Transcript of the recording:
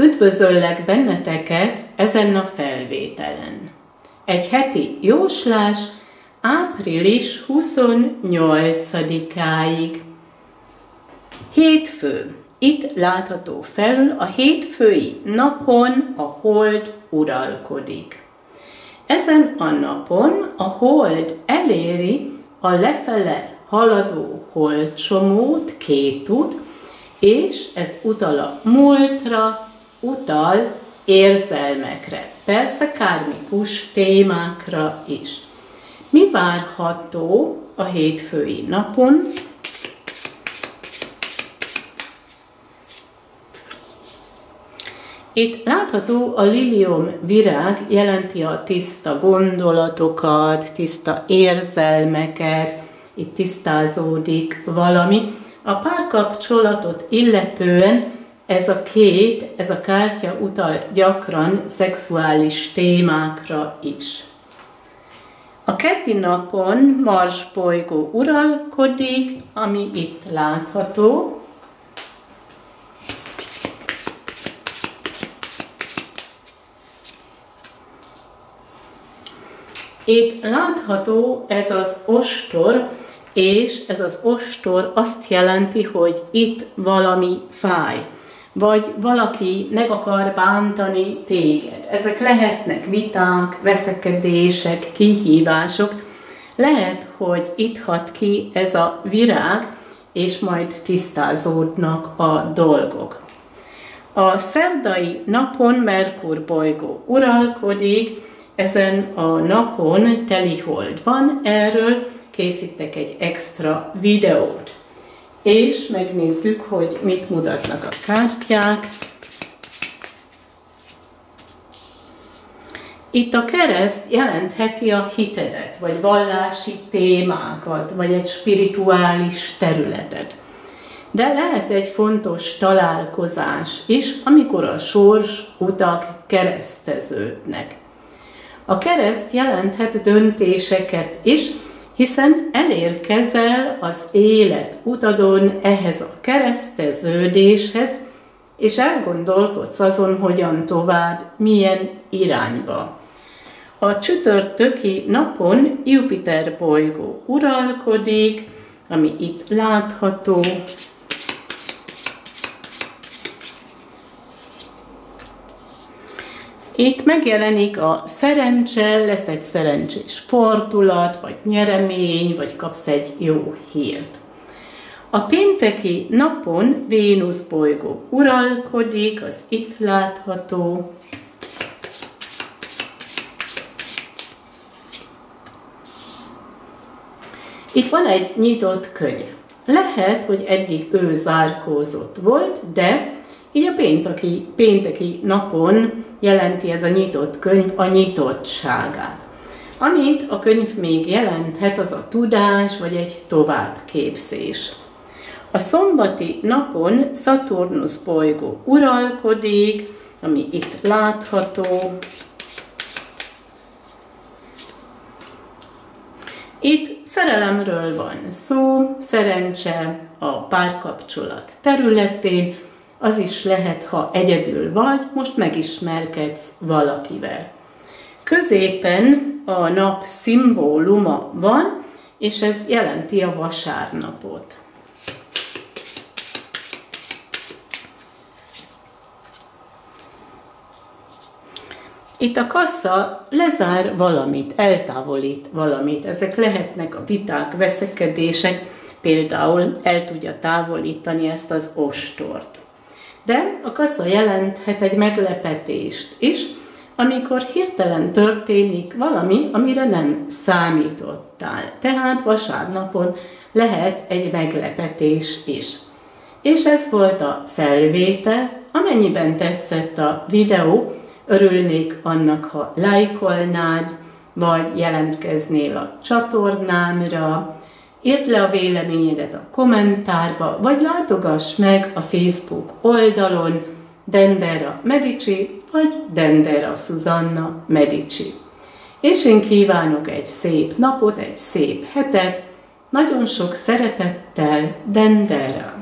Üdvözöllek benneteket ezen a felvételen. Egy heti jóslás április 28-áig. Hétfő. Itt látható felül a hétfői napon a hold uralkodik. Ezen a napon a hold eléri a lefele haladó holdcsomót, kétut, és ez utal a múltra, utal érzelmekre, persze kármikus témákra is. Mi várható a hétfői napon? Itt látható a lilium virág jelenti a tiszta gondolatokat, tiszta érzelmeket, itt tisztázódik valami. A párkapcsolatot illetően ez a kép, ez a kártya utal gyakran szexuális témákra is. A keddi napon Mars bolygó uralkodik, ami itt látható. Itt látható ez az ostor, és ez az ostor azt jelenti, hogy itt valami fáj vagy valaki meg akar bántani téged. Ezek lehetnek viták, veszekedések, kihívások. Lehet, hogy itt hat ki ez a virág, és majd tisztázódnak a dolgok. A szerdai napon Merkur bolygó uralkodik, ezen a napon telihold van, erről készítek egy extra videót és megnézzük, hogy mit mutatnak a kártyák. Itt a kereszt jelentheti a hitedet, vagy vallási témákat, vagy egy spirituális területet. De lehet egy fontos találkozás is, amikor a sors utak kereszteződnek. A kereszt jelenthet döntéseket is, hiszen elérkezel az élet utadon ehhez a kereszteződéshez, és elgondolkodsz azon, hogyan tovább, milyen irányba. A csütörtöki napon Jupiter bolygó uralkodik, ami itt látható, Itt megjelenik a szerencse, lesz egy szerencsés fordulat, vagy nyeremény, vagy kapsz egy jó hírt. A pénteki napon Vénusz bolygó uralkodik, az itt látható. Itt van egy nyitott könyv. Lehet, hogy eddig ő zárkózott volt, de így a pénteki, pénteki napon jelenti ez a nyitott könyv a nyitottságát. Amit a könyv még jelenthet, az a tudás vagy egy továbbképzés. A szombati napon Saturnus bolygó uralkodik, ami itt látható. Itt szerelemről van szó, szerencse a párkapcsolat területén, az is lehet, ha egyedül vagy, most megismerkedsz valakivel. Középen a nap szimbóluma van, és ez jelenti a vasárnapot. Itt a kassa lezár valamit, eltávolít valamit. Ezek lehetnek a viták, veszekedések, például el tudja távolítani ezt az ostort. De a kassa jelenthet egy meglepetést is, amikor hirtelen történik valami, amire nem számítottál. Tehát vasárnapon lehet egy meglepetés is. És ez volt a felvétel. Amennyiben tetszett a videó, örülnék annak, ha lájkolnád, vagy jelentkeznél a csatornámra, Írd le a véleményedet a kommentárba, vagy látogass meg a Facebook oldalon Dendera Medici, vagy Dendera Susanna Medici. És én kívánok egy szép napot, egy szép hetet, nagyon sok szeretettel, Dendera!